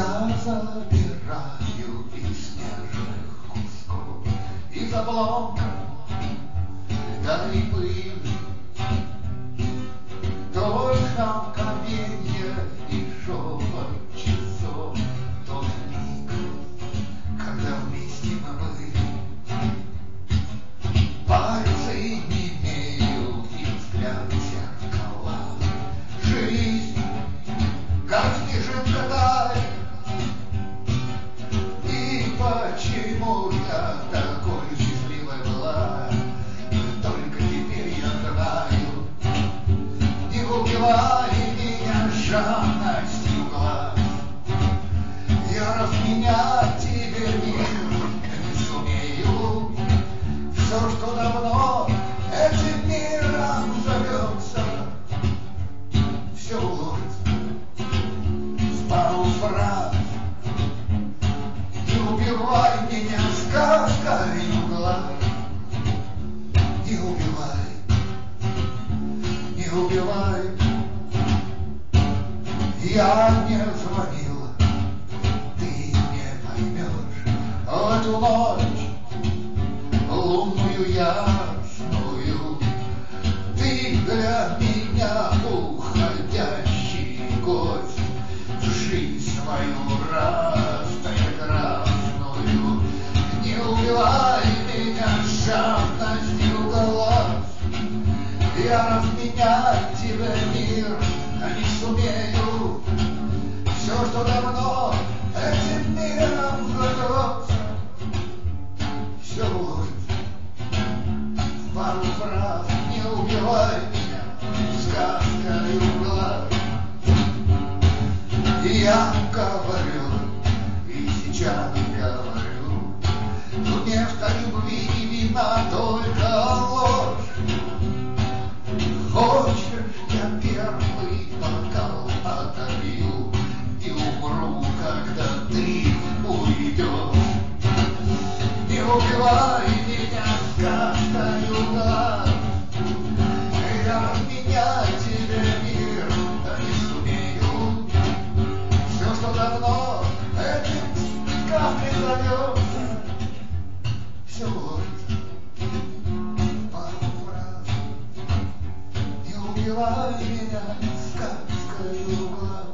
Я забираю из снежных кусков Из обломков дали пыль Я разменять тебе мир не сумею Все, что давно этим миром зовется Все уложится в пару фраз. Не убивай меня сказкой угла. Не убивай, не убивай. Я не Эту ночь лунную ясную Ты для меня уходящий гость В жизнь свою раз Убивай меня сказкой угла Я говорю и сейчас говорю Вместо любви и вина только ложь. Хочешь, я первый бокал отолью И умру, когда ты уйдешь. Не убивай сказкой уложится в пару фраз Не меня сказкою